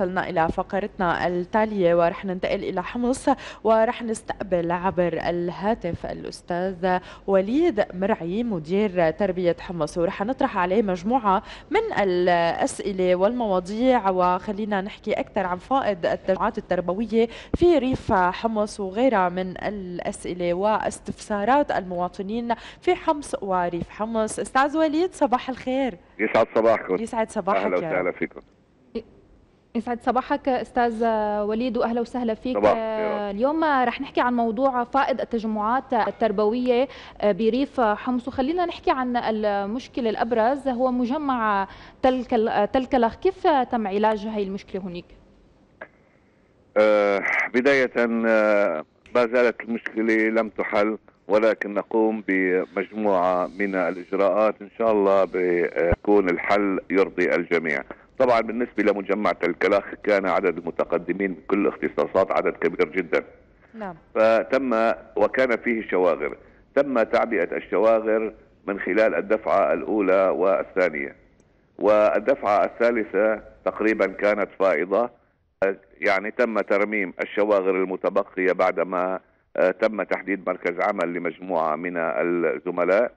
وصلنا إلى فقرتنا التالية ورح ننتقل إلى حمص ورح نستقبل عبر الهاتف الأستاذ وليد مرعي مدير تربية حمص ورح نطرح عليه مجموعة من الأسئلة والمواضيع وخلينا نحكي أكثر عن فائض التجمعات التربوية في ريف حمص وغيرها من الأسئلة واستفسارات المواطنين في حمص وريف حمص. أستاذ وليد صباح الخير. يسعد صباحكم. يسعد صباحك أهلا. وسهلا فيكم. يسعد صباحك أستاذ وليد وأهلا وسهلا فيك. صباح الخير. اليوم رح نحكي عن موضوع فائض التجمعات التربوية بريف حمص. وخلينا نحكي عن المشكلة الأبرز هو مجمع تل تلكلخ كيف تم علاج هاي المشكلة هناك آه بداية آه ما زالت المشكلة لم تحل ولكن نقوم بمجموعة من الإجراءات إن شاء الله بيكون الحل يرضي الجميع. طبعا بالنسبة لمجمع الكلاخ كان عدد المتقدمين من كل الاختصاصات عدد كبير جدا. نعم. فتم وكان فيه شواغر تم تعبئة الشواغر من خلال الدفعة الأولى والثانية. والدفعة الثالثة تقريبا كانت فائضة. يعني تم ترميم الشواغر المتبقية بعدما آه، تم تحديد مركز عمل لمجموعة من الزملاء.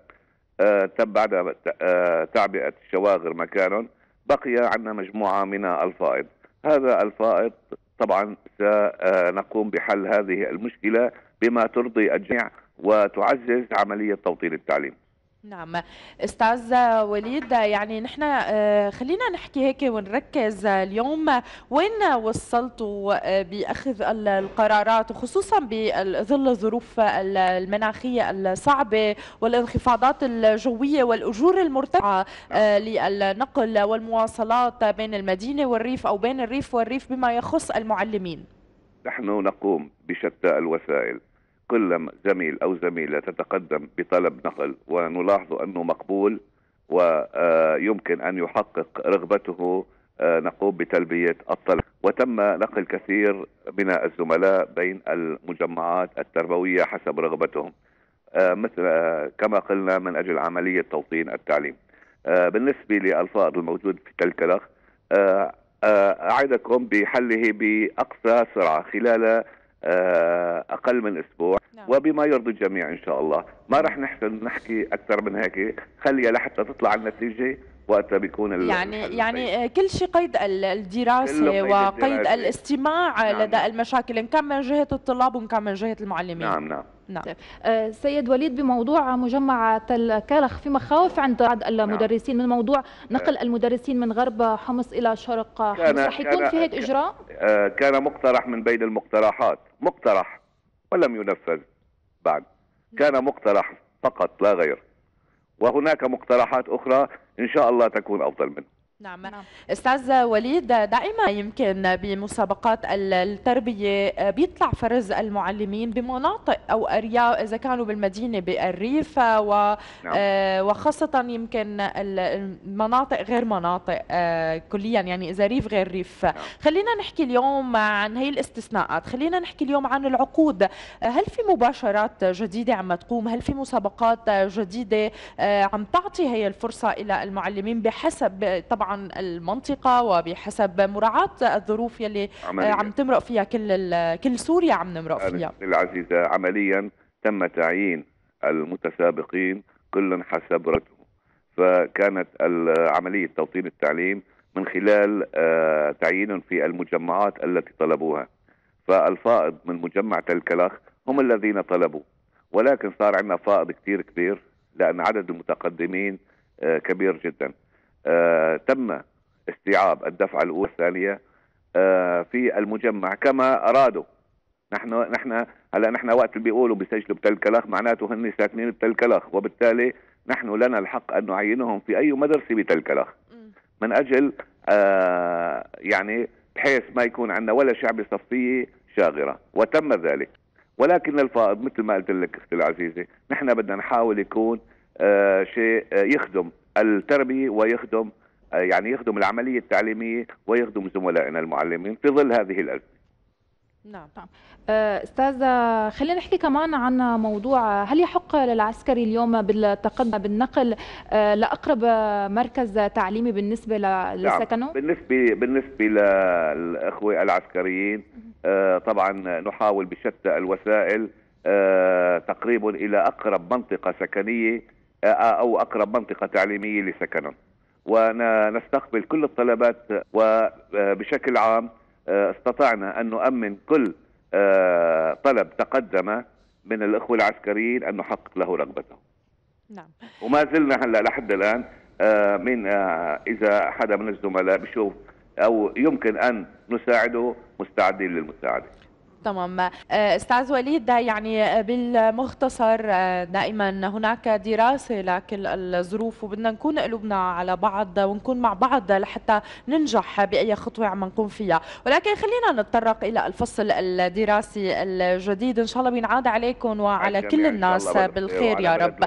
آه، تم بعد آه، تعبئة الشواغر مكان بقي عندنا مجموعة من الفائض. هذا الفائض طبعا سنقوم بحل هذه المشكلة بما ترضي الجميع وتعزز عملية توطين التعليم. نعم. أستاذ وليد يعني نحن آه، خلينا نحكي هيك ونركز اليوم. وين وصلتوا آه، بأخذ ال- القرارات وخصوصا بظل الظروف ال- المناخية الصعبة والانخفاضات الجوية والأجور المرتفعة آه، للنقل والمواصلات بين المدينة والريف أو بين الريف والريف بما يخص المعلمين؟ نحن نقوم بشتى الوسائل. كل زميل أو زميلة تتقدم بطلب نقل ونلاحظ أنه مقبول ويمكن أن يحقق رغبته آه، نقوم بتلبية الطلب. وتم نقل كثير من الزملاء بين المجمعات التربوية حسب رغبتهم. آه، مثل آه، كما قلنا من أجل عملية توطين التعليم. آه، بالنسبة للفائض الموجود في تلكلخ آه، آه، أعدكم بحله بأقصى سرعة خلال آه، أقل من أسبوع. نعم. وبما يرضي الجميع إن شاء الله. ما رح نحسن نحكي أكثر من هيك. خليها لحتى تطلع النتيجة وقتها بيكون يعني الحل يعني كل شيء قيد الدراسة قيد وقيد الدراسة. الاستماع نعم، لدى نعم. المشاكل إن كان من جهة الطلاب وإن كان من جهة المعلمين. نعم نعم. نعم. آه، سيد وليد بموضوع مجمع تل كلخ في مخاوف عند بعض المدرسين من موضوع نقل المدرسين من غرب حمص إلى شرق حمص. رح يكون في هيك إجراء؟ آه، كان مقترح من بين المقترحات. مقترح ولم ينفذ. بعد كان مقترح فقط لا غير. وهناك مقترحات أخرى إن شاء الله تكون أفضل منه. نعم. نعم. أستاذ وليد دائما يمكن بمسابقات ال- التربية آه، بيطلع فرز المعلمين بمناطق أو ارياف إذا كانوا بالمدينة بالريف و نعم. آه، وخاصة يمكن ال- المناطق غير مناطق آه، كليا يعني إذا ريف غير ريف. خلينا نحكي اليوم عن هي الاستثناءات. خلينا نحكي اليوم عن العقود. هل في مباشرات جديدة عم تقوم؟ هل في مسابقات جديدة عم تعطي هي الفرصة إلى المعلمين بحسب طبعا المنطقة وبحسب مراعاة الظروف يلي آه، عمليا عم تمرق فيها كل كل سوريا عم نمرق فيها. أختي العزيزة عمليا تم تعيين المتسابقين كل حسب رتبه فكانت عملية توطين التعليم من خلال آه، تعيين في المجمعات التي طلبوها. فالفائض من مجمع تلكلخ هم الذين طلبوا. ولكن صار عندنا فائض كثير كبير لأن عدد المتقدمين آه، كبير جدا. تم استيعاب الدفعة الأولى الثانية آه، في المجمع كما أرادوا. نحن نحن هلا نحن وقت بيقولوا بيسجلوا بتل كلخ معناته هن ساكنين بتل كلخ. وبالتالي نحن لنا الحق أن نعينهم في أي مدرسة بتل كلخ. مم. من أجل آه يعني بحيث ما يكون عندنا ولا شعبة صفية شاغرة. وتم ذلك. ولكن الفائض مثل ما قلت لك أختي العزيزة نحن بدنا نحاول يكون آه شيء آه يخدم التربية ويخدم آه يعني يخدم العملية التعليمية ويخدم زملائنا المعلمين في ظل هذه الأزمة نعم آه، أستاذة خلينا نحكي كمان عن موضوع هل يحق للعسكري اليوم بالتقدم بالنقل آه، لأقرب مركز تعليمي بالنسبة نعم. لسكنه؟ بالنسبة بالنسبة للإخوة العسكريين طبعا نحاول بشتى الوسائل آه، تقريب إلى أقرب منطقة سكنية آه، أو أقرب منطقة تعليمية لسكنهم. ونستقبل كل الطلبات وبشكل عام آه، استطعنا أن نؤمن كل آه، طلب تقدم من الإخوة العسكريين أن نحقق له رغبته نعم. وما زلنا هلأ لحد الآن آه، من آه، إذا حدا من الزملاء بشوف أو يمكن أن نساعده مستعدين للمساعدة. تمام. آه، أستاذ وليد يعني بالمختصر آه، دائما هناك دراسة لكل الظروف وبدنا نكون قلوبنا على بعض ونكون مع بعض لحتى ننجح بأي خطوة عم نقوم فيها. ولكن خلينا نتطرق إلى الفصل الدراسي الجديد. إن شاء الله بينعاد عليكم وعلى كل الناس بالخير يا رب.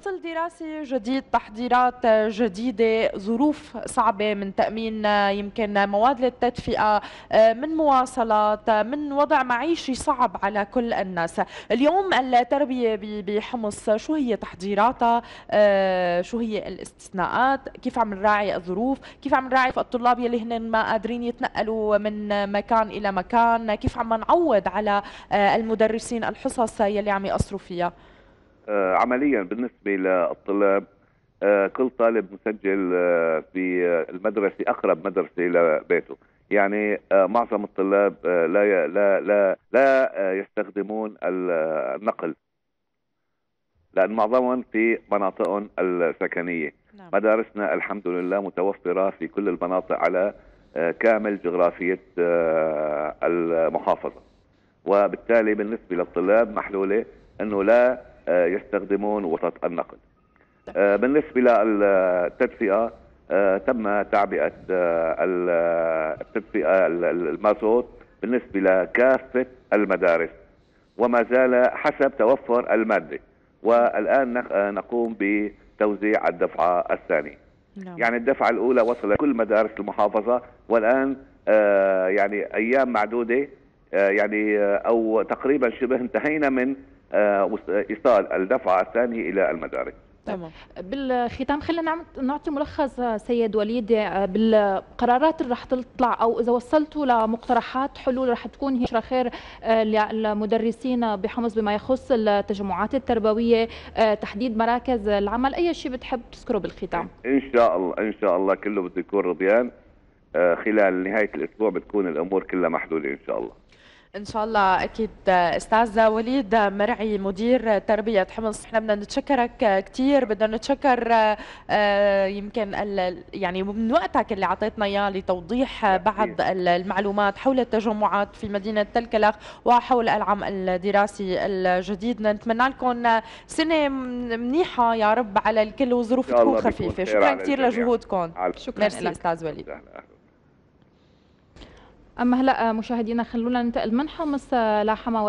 فصل دراسي جديد تحضيرات جديدة ظروف صعبة من تأمين يمكن مواد للتدفئة من مواصلات من وضع معيشي صعب على كل الناس. اليوم التربية بحمص شو هي تحضيراتها؟ آه، شو هي الاستثناءات؟ كيف عم نراعي الظروف؟ كيف عم نراعي الطلاب يلي هن ما قادرين يتنقلوا من مكان إلى مكان؟ كيف عم نعود على آه، المدرسين الحصص يلي عم يقصروا فيها؟ آه، عمليا بالنسبة للطلاب كل طالب مسجل في آه، المدرسة أقرب مدرسة إلى بيته. يعني آه، معظم الطلاب آه، لا لا لا لا آه، يستخدمون ال- النقل. لأن معظمهم في مناطقهم السكنية. نعم. مدارسنا الحمد لله متوفرة في كل المناطق على كامل جغرافية المحافظة. وبالتالي بالنسبة للطلاب محلولة إنه لا يستخدمون وسط النقل. بالنسبة للتدفئة تم تعبئة آه، ال- التدفئه ال- ال- المازوت بالنسبة لكافة المدارس. وما زال حسب توفر المادة. والآن نق- آه، نقوم بتوزيع الدفعة الثانية. نعم. يعني الدفعة الأولى وصلت كل مدارس المحافظة. والآن آه يعني أيام معدودة آه يعني آه أو تقريبا شبه انتهينا من آه إيصال الدفعة الثانية إلى المدارس. تمام. بالختام خلينا نعم- نعطي ملخص آه، سيد وليد آه، بالقرارات اللي رح تطلع أو إذا وصلتوا لمقترحات حلول رح تكون هي خير آه، للمدرسين بحمص بما يخص التجمعات التربوية تحديد مراكز العمل. أي شيء بتحب تذكره بالختام؟ إن شاء الله إن شاء الله كله بده يكون رضيان خلال نهاية الأسبوع بتكون الأمور كلها محلولة إن شاء الله. إن شاء الله أكيد أستاذ وليد مرعي مدير تربية حمص. إحنا بدنا نتشكرك كثير بدنا نتشكر آه، يمكن يعني من وقتك اللي أعطيتنا إياه لتوضيح بعض ال- المعلومات حول التجمعات في مدينة تل وحول العام الدراسي الجديد. نتمنى لكم سنة منيحة يا رب على الكل وظروف تكون خفيفة. شكرا كثير. لجهودكم. شكرا لك أستاذ وليد. هلا آه، مشاهدينا خلونا ننتقل من حمص لحما